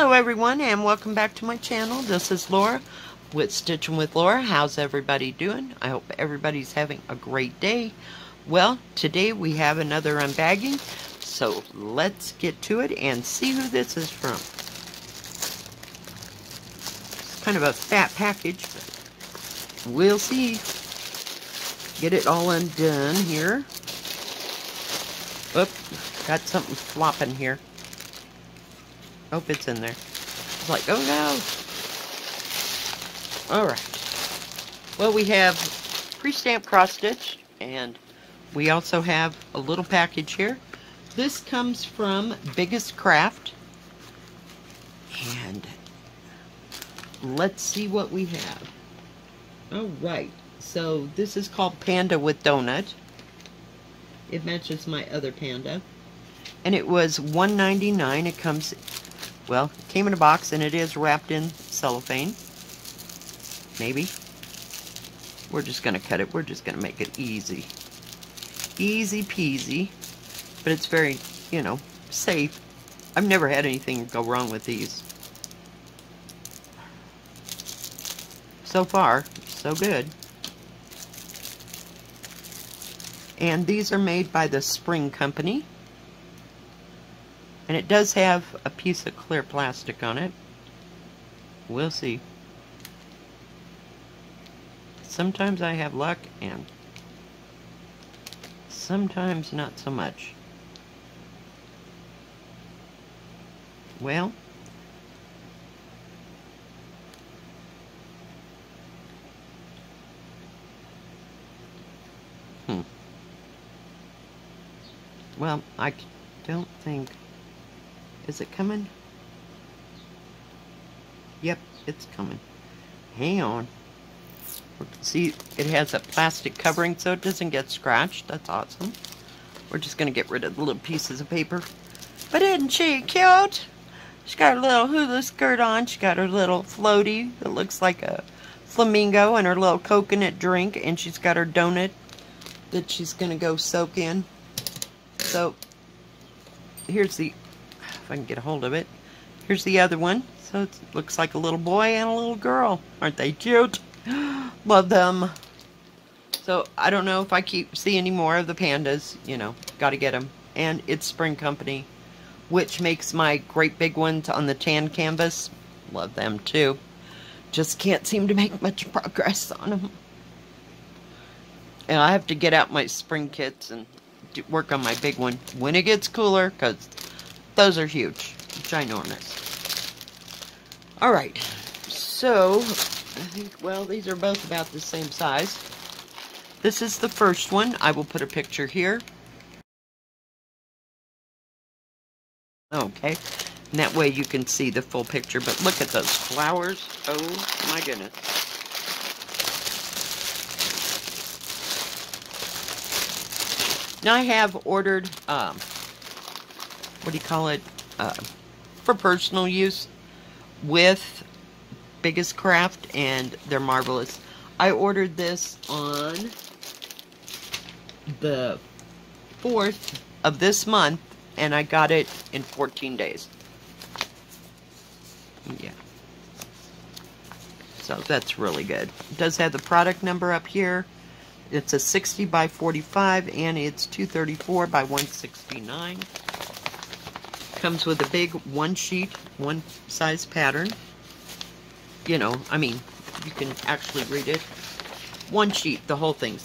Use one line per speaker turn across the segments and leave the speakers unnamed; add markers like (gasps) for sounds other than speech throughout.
Hello everyone and welcome back to my channel. This is Lora with Stitching with Lora. How's everybody doing? I hope everybody's having a great day. Well, today we have another unbagging, so let's get to it and see who this is from. It's kind of a fat package, but we'll see. Get it all undone here. Oop, got something flopping here. Hope it's in there. It's like, oh no. Alright. Well, we have pre-stamped cross-stitch, and we also have a little package here. This comes from Biggest Craft. And let's see what we have. Alright. So, this is called Panda with Donut. It matches my other panda. And it was $1.99. It comes well, it came in a box and it is wrapped in cellophane. Maybe. We're just going to cut it. We're just going to make it easy. Easy peasy. But it's very, you know, safe. I've never had anything go wrong with these. So far, so good. And these are made by the Spring Company. And it does have a piece of clear plastic on it. We'll see. Sometimes I have luck and sometimes not so much. Well, hmm. Well, I don't think is it coming? Yep, it's coming. Hang on. See, it has a plastic covering so it doesn't get scratched. That's awesome. We're just going to get rid of the little pieces of paper. But isn't she cute? She's got her little hula skirt on. She's got her little floaty that looks like a flamingo and her little coconut drink. And she's got her donut that she's going to go soak in. So, here's the if I can get a hold of it. Here's the other one. So it looks like a little boy and a little girl. Aren't they cute? (gasps) Love them. So I don't know if I keep see any more of the pandas. You know, got to get them. And it's Spring Company, which makes my great big ones on the tan canvas. Love them too. Just can't seem to make much progress on them. And I have to get out my spring kits and work on my big one when it gets cooler because those are huge. Ginormous. Alright. So, I think, well, these are both about the same size. This is the first one. I will put a picture here. Okay. And that way you can see the full picture. But look at those flowers. Oh, my goodness. Now I have ordered um, what do you call it, uh, for personal use with Biggest Craft, and they're marvelous. I ordered this on the 4th of this month, and I got it in 14 days. Yeah. So that's really good. It does have the product number up here. It's a 60 by 45, and it's 234 by 169. Comes with a big one sheet, one size pattern. You know, I mean, you can actually read it. One sheet, the whole thing.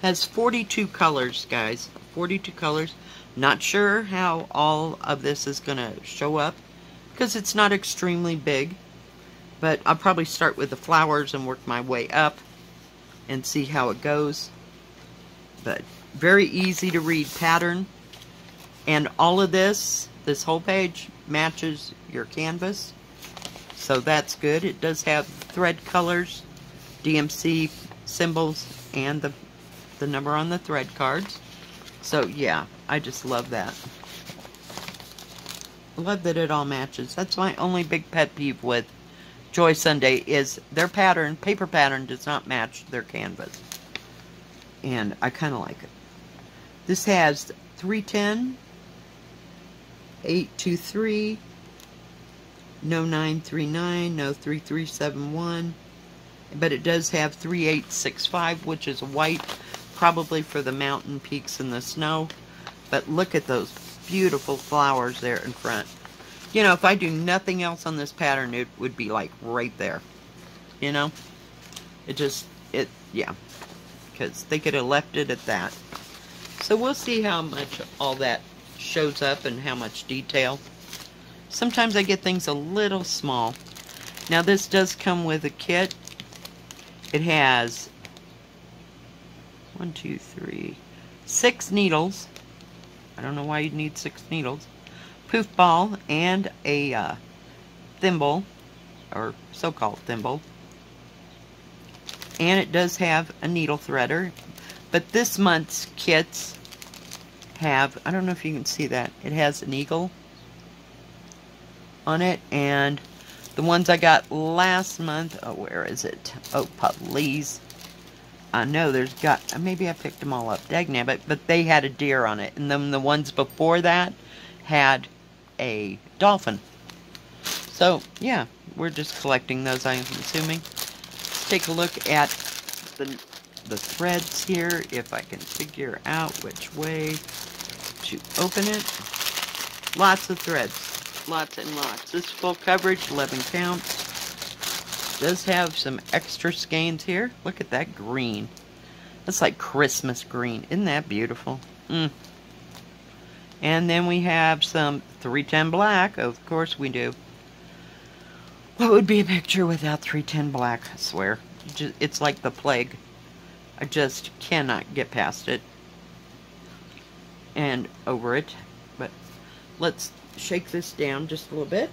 Has 42 colors, guys. 42 colors. Not sure how all of this is going to show up because it's not extremely big. But I'll probably start with the flowers and work my way up and see how it goes. But very easy to read pattern. And all of this this whole page matches your canvas. So that's good. It does have thread colors, DMC symbols, and the, the number on the thread cards. So yeah, I just love that. Love that it all matches. That's my only big pet peeve with Joy Sunday is their pattern, paper pattern, does not match their canvas. And I kind of like it. This has 310 823 no 939, no 3371, but it does have 3865, which is white, probably for the mountain peaks and the snow. But look at those beautiful flowers there in front. You know, if I do nothing else on this pattern, it would be like right there. You know? It just, it, yeah. Because they could have left it at that. So we'll see how much all that shows up and how much detail. Sometimes I get things a little small. Now this does come with a kit. It has one, two, three, six needles. I don't know why you'd need six needles. Poof ball and a uh, thimble, or so-called thimble. And it does have a needle threader. But this month's kits have, I don't know if you can see that, it has an eagle on it. And the ones I got last month, oh, where is it? Oh, please. I know there's got, maybe I picked them all up, dagnabbit, but they had a deer on it. And then the ones before that had a dolphin. So, yeah, we're just collecting those, I'm assuming. Let's take a look at the, the threads here, if I can figure out which way to open it. Lots of threads. Lots and lots. This full coverage, 11 counts does have some extra skeins here. Look at that green. That's like Christmas green. Isn't that beautiful? Mm. And then we have some 310 black. Of course we do. What would be a picture without 310 black? I swear. It's like the plague. I just cannot get past it. And over it. But let's shake this down just a little bit.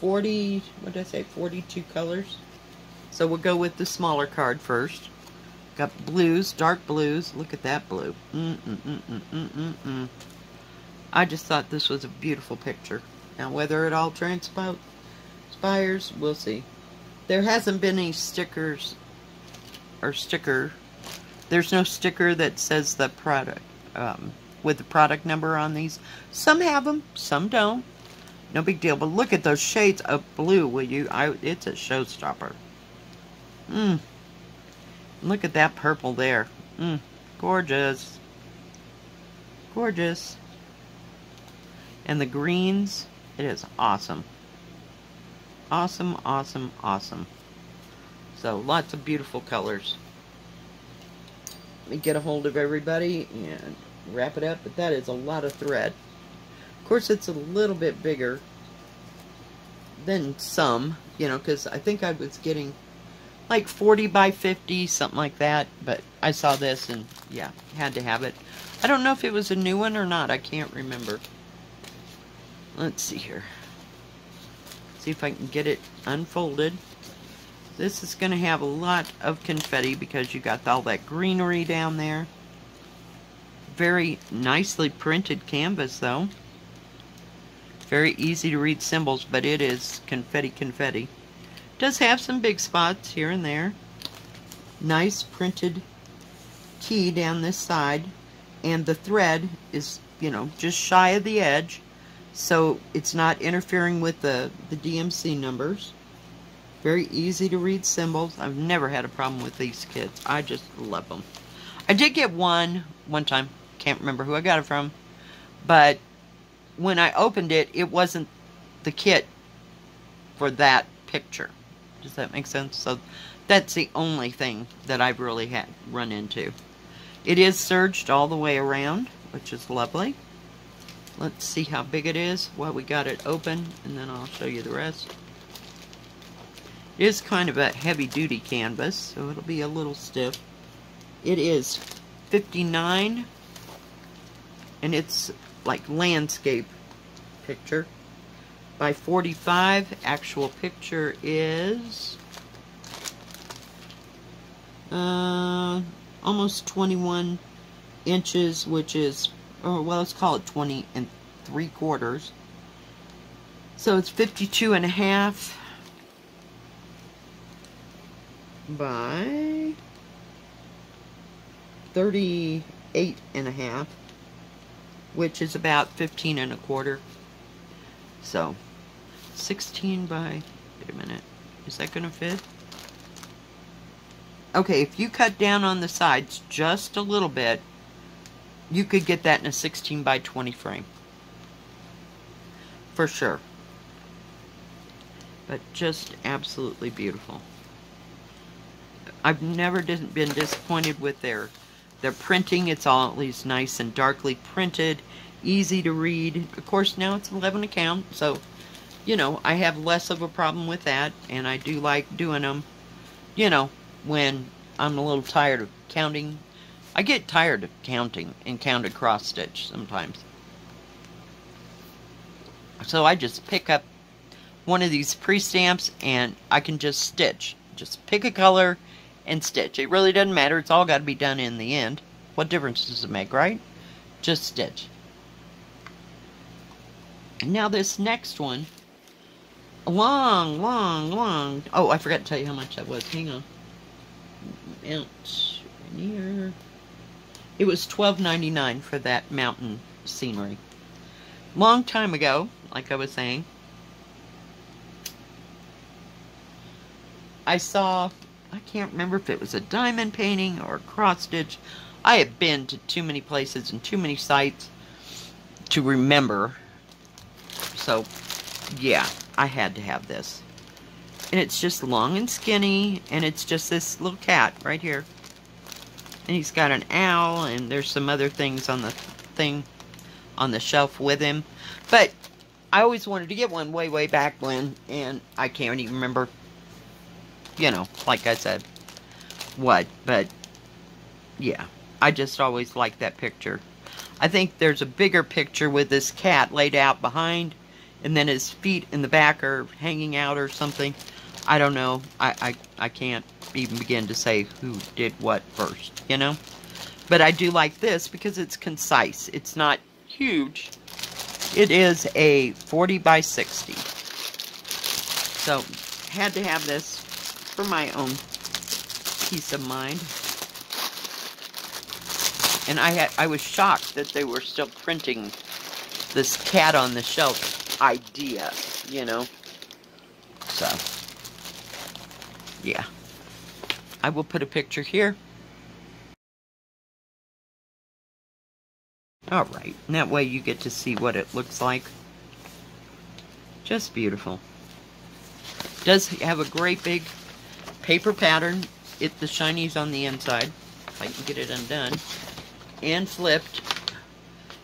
40, what did I say, 42 colors. So we'll go with the smaller card first. Got blues, dark blues. Look at that blue. Mm -mm -mm. I just thought this was a beautiful picture. Now whether it all transpires, we'll see. There hasn't been any stickers or sticker. There's no sticker that says the product um, with the product number on these. Some have them, some don't. No big deal. But look at those shades of blue, will you? I, it's a showstopper. Mmm. Look at that purple there. Mmm. Gorgeous. Gorgeous. And the greens, it is awesome. Awesome, awesome, awesome. So, lots of beautiful colors. Me get a hold of everybody and wrap it up. But that is a lot of thread Of course, it's a little bit bigger than some, you know, because I think I was getting like 40 by 50, something like that. But I saw this and, yeah, had to have it. I don't know if it was a new one or not. I can't remember. Let's see here. See if I can get it unfolded. This is going to have a lot of confetti because you got all that greenery down there. Very nicely printed canvas, though. Very easy to read symbols, but it is confetti confetti. Does have some big spots here and there. Nice printed key down this side. And the thread is, you know, just shy of the edge. So it's not interfering with the, the DMC numbers. Very easy to read symbols. I've never had a problem with these kits. I just love them. I did get one, one time. Can't remember who I got it from. But when I opened it, it wasn't the kit for that picture. Does that make sense? So that's the only thing that I've really had run into. It is surged all the way around, which is lovely. Let's see how big it is while we got it open, and then I'll show you the rest. Is kind of a heavy-duty canvas, so it'll be a little stiff. It is 59, and it's like landscape picture by 45 actual picture is uh, almost 21 inches which is or well let's call it 20 and 3 quarters so it's 52 and a half by 38 and a half which is about 15 and a quarter. So, 16 by, wait a minute, is that going to fit? Okay, if you cut down on the sides just a little bit, you could get that in a 16 by 20 frame. For sure. But just absolutely beautiful. I've never been disappointed with their their printing. It's all at least nice and darkly printed, easy to read. Of course, now it's 11 account, so, you know, I have less of a problem with that, and I do like doing them, you know, when I'm a little tired of counting I get tired of counting and counted cross stitch sometimes. So I just pick up one of these pre-stamps and I can just stitch. Just pick a color and stitch. It really doesn't matter. It's all got to be done in the end. What difference does it make, right? Just stitch. Now this next one, long, long, long. Oh, I forgot to tell you how much that was. Hang on. Mount here. It was $12.99 for that mountain scenery. Long time ago, like I was saying, I saw, I can't remember if it was a diamond painting or a cross stitch. I have been to too many places and too many sites to remember. So, yeah, I had to have this. And it's just long and skinny, and it's just this little cat right here. And he's got an owl, and there's some other things on the thing on the shelf with him. But I always wanted to get one way, way back when, and I can't even remember, you know, like I said, what. But, yeah, I just always like that picture. I think there's a bigger picture with this cat laid out behind, and then his feet in the back are hanging out or something. I don't know. I, I, I can't even begin to say who did what first, you know? But I do like this because it's concise. It's not huge. It is a 40 by 60. So, had to have this for my own peace of mind. And I had I was shocked that they were still printing this cat on the shelf idea, you know? So, yeah. I will put a picture here. Alright, and that way you get to see what it looks like. Just beautiful. Does have a great big paper pattern. It The shiny's on the inside, if I can get it undone. And flipped.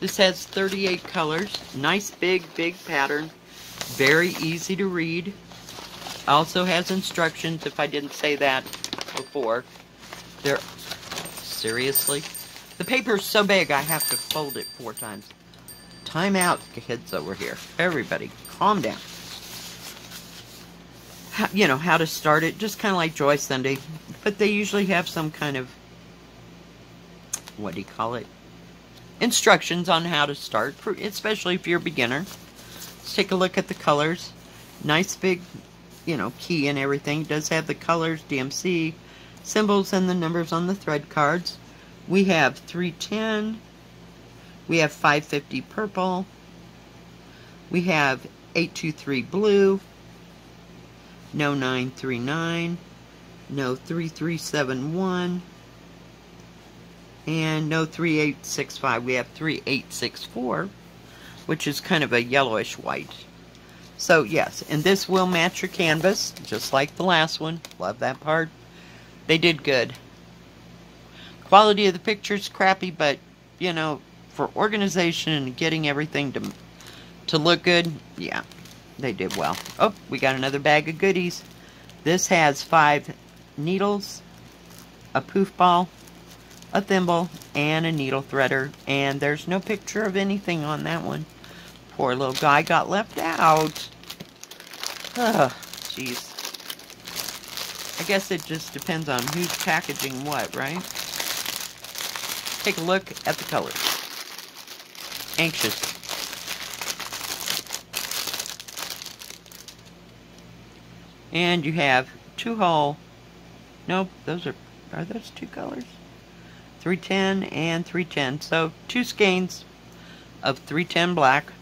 This has 38 colors. Nice big, big pattern. Very easy to read. Also has instructions, if I didn't say that before. There, seriously? The paper is so big I have to fold it four times. Time out, kids over here. Everybody, calm down. You know, how to start it, just kind of like Joy Sunday. But they usually have some kind of, what do you call it? Instructions on how to start, for, especially if you're a beginner. Let's take a look at the colors. Nice big, you know, key and everything. It does have the colors, DMC, symbols and the numbers on the thread cards. We have 310. We have 550 purple. We have 823 blue. No 939. No 3371. And no 3865. We have 3864, which is kind of a yellowish white. So yes, and this will match your canvas, just like the last one. Love that part. They did good. Quality of the picture's crappy, but, you know, for organization and getting everything to, to look good, yeah, they did well. Oh, we got another bag of goodies. This has five needles, a poof ball, a thimble, and a needle threader. And there's no picture of anything on that one. Poor little guy got left out. Ugh, jeez. I guess it just depends on who's packaging what, right? Take a look at the colors. Anxious. And you have two hole. Nope, those are, are those two colors? 310 and 310. So two skeins of 310 black.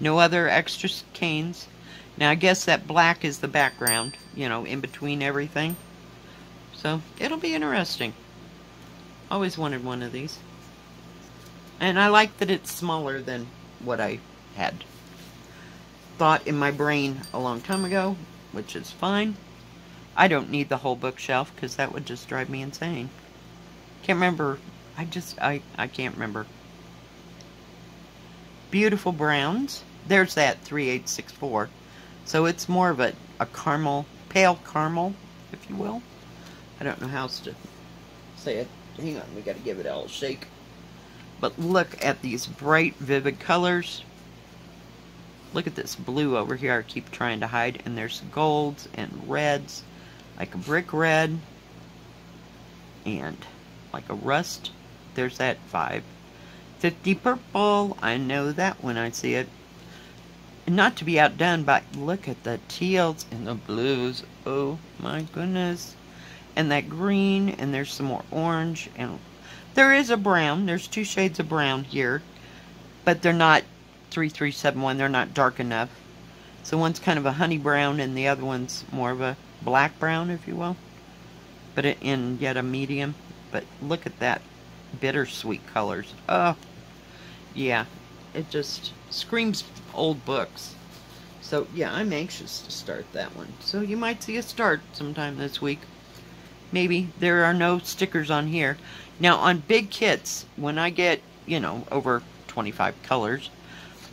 No other extra canes. Now I guess that black is the background, you know, in between everything. So it'll be interesting. Always wanted one of these. And I like that it's smaller than what I had thought in my brain a long time ago, which is fine. I don't need the whole bookshelf because that would just drive me insane. Can't remember. I just, I, I can't remember. Beautiful browns. There's that 3864. So it's more of a, a caramel, pale caramel, if you will. I don't know how else to say it. Hang on, we got to give it all a shake. But look at these bright, vivid colors. Look at this blue over here I keep trying to hide. And there's golds and reds, like a brick red. And like a rust. There's that 550 purple. I know that when I see it. And not to be outdone, but look at the teals and the blues. Oh my goodness. And that green, and there's some more orange, and there is a brown. There's two shades of brown here, but they're not 3371. They're not dark enough. So one's kind of a honey brown, and the other one's more of a black brown, if you will. But in yet a medium. But look at that bittersweet colors. Oh, yeah. It just screams old books. So, yeah, I'm anxious to start that one. So you might see a start sometime this week. Maybe. There are no stickers on here. Now, on big kits, when I get, you know, over 25 colors,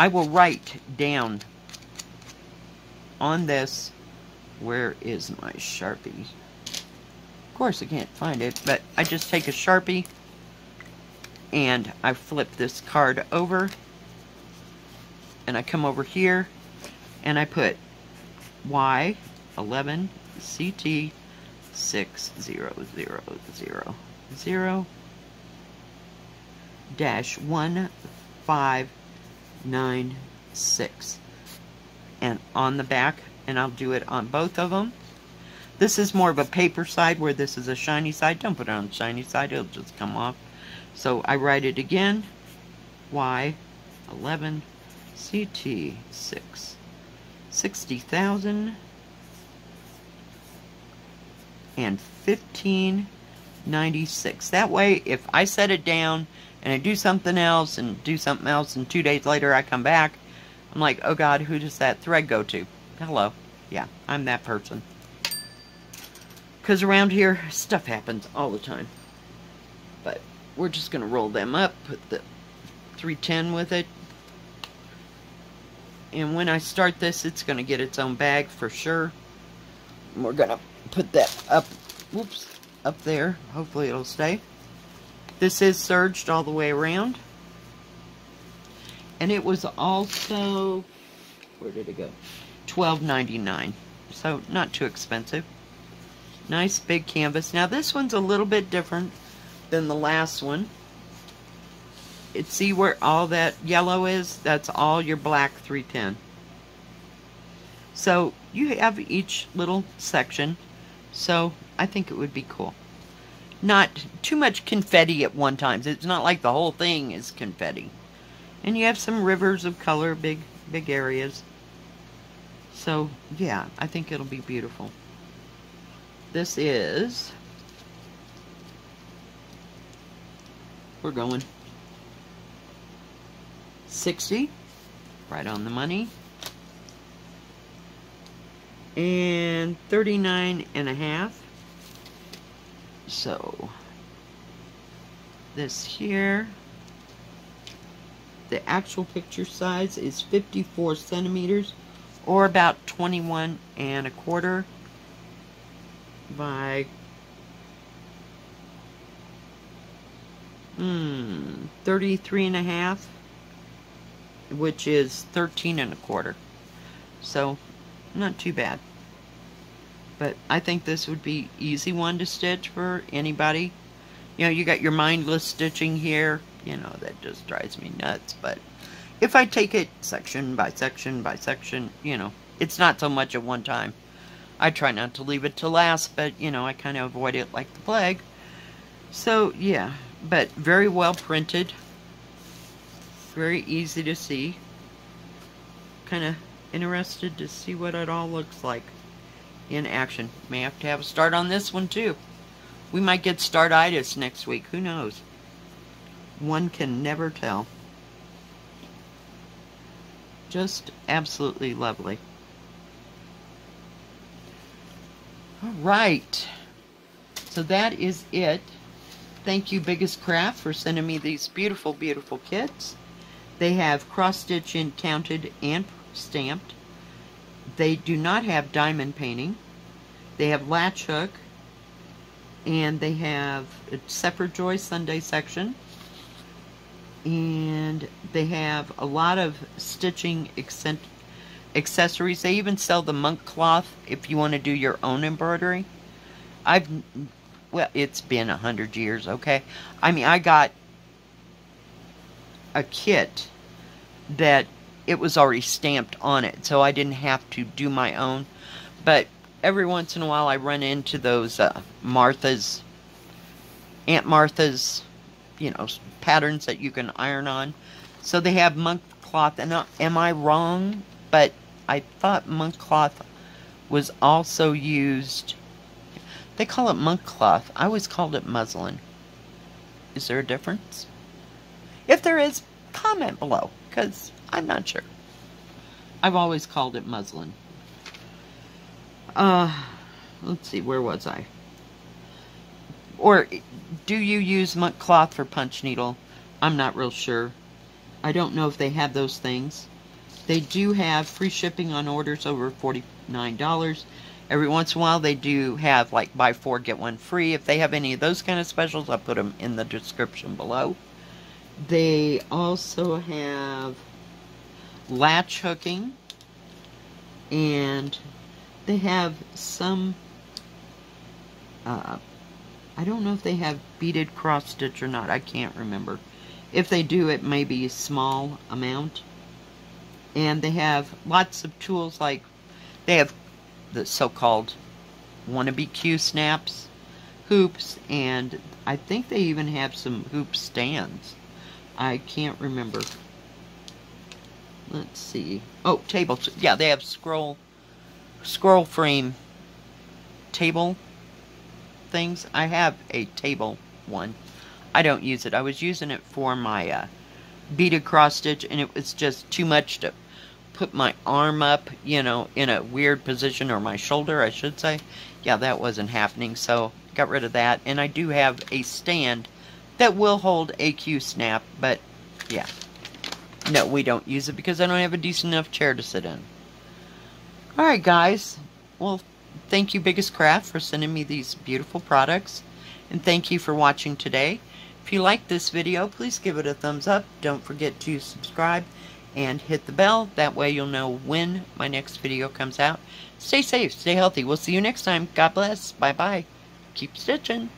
I will write down on this, where is my Sharpie? Of course, I can't find it, but I just take a Sharpie and I flip this card over and I come over here and I put Y11 CT six zero zero zero zero dash one five nine six. And on the back and I'll do it on both of them this is more of a paper side where this is a shiny side. Don't put it on the shiny side. It'll just come off. So I write it again. Y 11 CT 6 60,000 and 1596. That way, if I set it down and I do something else and do something else and two days later I come back, I'm like, oh God, who does that thread go to? Hello. Yeah, I'm that person. Because around here, stuff happens all the time. But we're just going to roll them up, put the 310 with it. And when I start this, it's going to get its own bag for sure. We're going to put that up, whoops, up there. Hopefully it'll stay. This is serged all the way around. And it was also, where did it go? $12.99. So not too expensive. Nice big canvas. Now this one's a little bit different than the last one. It, see where all that yellow is? That's all your black 310. So you have each little section so I think it would be cool. Not too much confetti at one time. It's not like the whole thing is confetti. And you have some rivers of color, big, big areas. So, yeah, I think it'll be beautiful. This is... We're going 60, right on the money and 39 and a half. So this here, the actual picture size is 54 centimeters or about 21 and a quarter by hmm 33 and a half which is 13 and a quarter so not too bad. But I think this would be easy one to stitch for anybody. You know, you got your mindless stitching here. You know, that just drives me nuts. But if I take it section by section by section, you know, it's not so much at one time. I try not to leave it to last, but, you know, I kind of avoid it like the plague. So, yeah, but very well printed. Very easy to see. kind of interested to see what it all looks like in action. May have to have a start on this one too. We might get startitis next week. Who knows? One can never tell. Just absolutely lovely. All right. So that is it. Thank you, Biggest Craft, for sending me these beautiful, beautiful kits. They have cross-stitch in counted and stamped. They do not have diamond painting. They have latch hook. And they have a separate Joy Sunday section. And they have a lot of stitching accessories. They even sell the monk cloth if you want to do your own embroidery. I've well, it's been a hundred years, okay? I mean, I got a kit that it was already stamped on it, so I didn't have to do my own. But every once in a while, I run into those uh, Martha's, Aunt Martha's, you know, patterns that you can iron on. So they have monk cloth, and uh, am I wrong? But I thought monk cloth was also used they call it monk cloth. I always called it muslin. Is there a difference? If there is, comment below, because I'm not sure. I've always called it muslin. Uh, let's see, where was I? Or, do you use monk cloth for punch needle? I'm not real sure. I don't know if they have those things. They do have free shipping on orders over $49. Every once in a while, they do have like buy four, get one free. If they have any of those kind of specials, I'll put them in the description below. They also have latch hooking. And they have some, uh, I don't know if they have beaded cross stitch or not. I can't remember. If they do, it may be a small amount. And they have lots of tools like, they have the so-called wannabe Q snaps, hoops, and I think they even have some hoop stands. I can't remember. Let's see. Oh, table. Yeah, they have scroll scroll frame table things. I have a table one. I don't use it. I was using it for my uh, beaded cross stitch, and it was just too much to put my arm up, you know, in a weird position, or my shoulder, I should say. Yeah, that wasn't happening, so got rid of that. And I do have a stand that will hold a Q-snap, but yeah. No, we don't use it because I don't have a decent enough chair to sit in. Alright, guys. Well, thank you, Biggest Craft, for sending me these beautiful products. And thank you for watching today. If you like this video, please give it a thumbs up. Don't forget to subscribe and hit the bell. That way you'll know when my next video comes out. Stay safe, stay healthy. We'll see you next time. God bless. Bye-bye. Keep stitching.